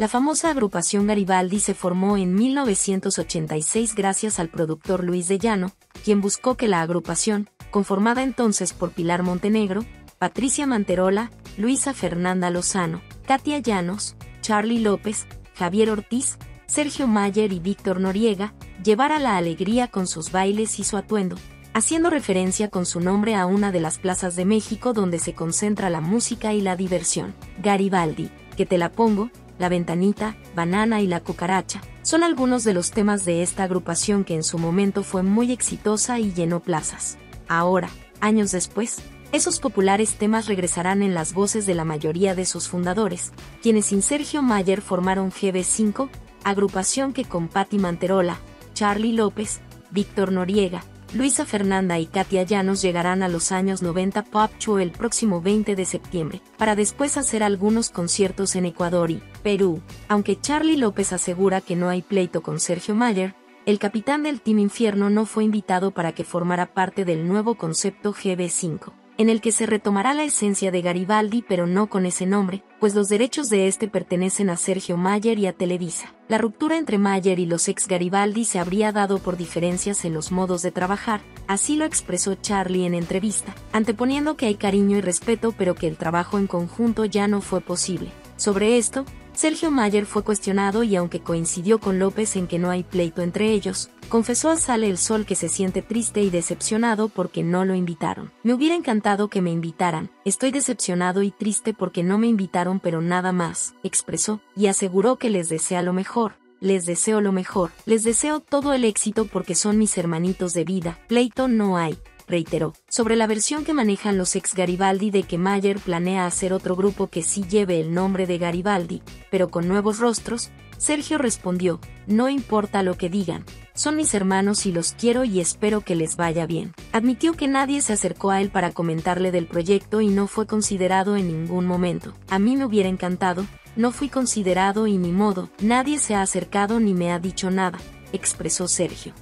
La famosa agrupación Garibaldi se formó en 1986 gracias al productor Luis de Llano, quien buscó que la agrupación, conformada entonces por Pilar Montenegro, Patricia Manterola, Luisa Fernanda Lozano, Katia Llanos, Charlie López, Javier Ortiz, Sergio Mayer y Víctor Noriega, llevara la alegría con sus bailes y su atuendo, haciendo referencia con su nombre a una de las plazas de México donde se concentra la música y la diversión. Garibaldi, que te la pongo, La Ventanita, Banana y La Cucaracha, son algunos de los temas de esta agrupación que en su momento fue muy exitosa y llenó plazas. Ahora, años después, esos populares temas regresarán en las voces de la mayoría de sus fundadores, quienes sin Sergio Mayer formaron GB5, agrupación que con Patti Manterola, Charlie López, Víctor Noriega, Luisa Fernanda y Katia Llanos llegarán a los años 90 Pop Show el próximo 20 de septiembre, para después hacer algunos conciertos en Ecuador y Perú. Aunque Charlie López asegura que no hay pleito con Sergio Mayer, el capitán del Team Infierno no fue invitado para que formara parte del nuevo concepto GB5 en el que se retomará la esencia de Garibaldi pero no con ese nombre, pues los derechos de este pertenecen a Sergio Mayer y a Televisa. La ruptura entre Mayer y los ex Garibaldi se habría dado por diferencias en los modos de trabajar, así lo expresó Charlie en entrevista, anteponiendo que hay cariño y respeto pero que el trabajo en conjunto ya no fue posible. Sobre esto, Sergio Mayer fue cuestionado y aunque coincidió con López en que no hay pleito entre ellos, confesó a Sale el Sol que se siente triste y decepcionado porque no lo invitaron. Me hubiera encantado que me invitaran, estoy decepcionado y triste porque no me invitaron pero nada más, expresó, y aseguró que les desea lo mejor. Les deseo lo mejor, les deseo todo el éxito porque son mis hermanitos de vida, pleito no hay, reiteró, sobre la versión que manejan los ex Garibaldi de que Mayer planea hacer otro grupo que sí lleve el nombre de Garibaldi, pero con nuevos rostros, Sergio respondió, no importa lo que digan, son mis hermanos y los quiero y espero que les vaya bien. Admitió que nadie se acercó a él para comentarle del proyecto y no fue considerado en ningún momento. A mí me hubiera encantado, no fui considerado y ni modo, nadie se ha acercado ni me ha dicho nada, expresó Sergio.